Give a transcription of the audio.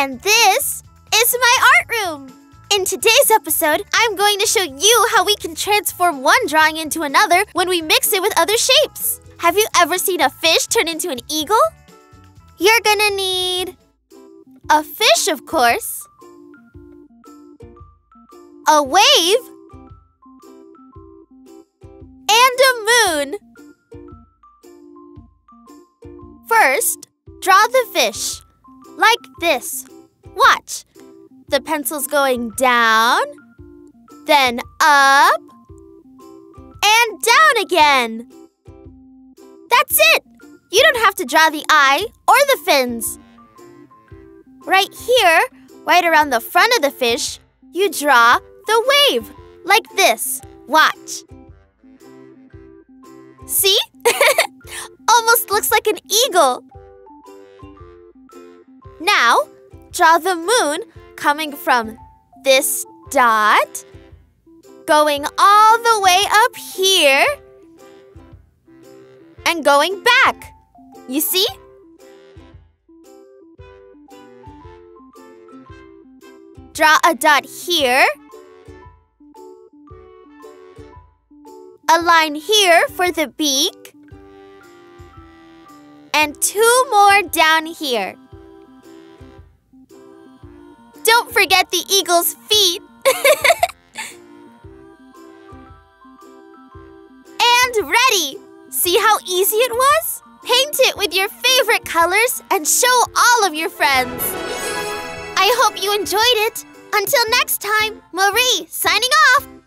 And this is my art room! In today's episode, I'm going to show you how we can transform one drawing into another when we mix it with other shapes. Have you ever seen a fish turn into an eagle? You're gonna need a fish, of course, a wave, and a moon. First, draw the fish like this. Watch. The pencil's going down, then up, and down again. That's it! You don't have to draw the eye or the fins. Right here, right around the front of the fish, you draw the wave, like this. Watch. See? Almost looks like an eagle. Now, draw the moon coming from this dot, going all the way up here, and going back. You see? Draw a dot here, a line here for the beak, and two more down here. Don't forget the eagle's feet. and ready! See how easy it was? Paint it with your favorite colors and show all of your friends. I hope you enjoyed it. Until next time, Marie signing off.